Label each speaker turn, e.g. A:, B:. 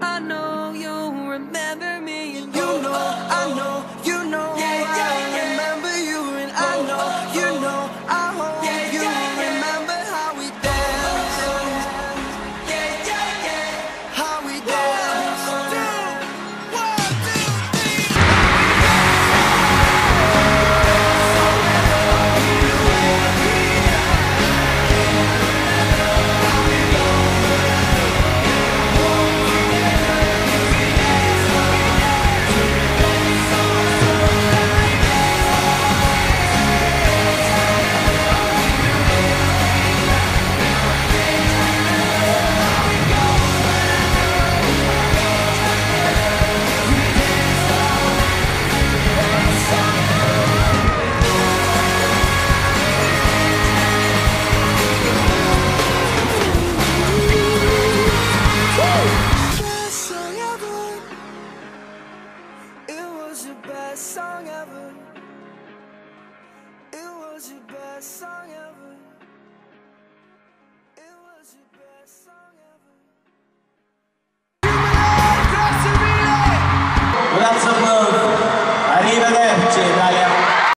A: I know you'll remember me, and you know I know. was your best song ever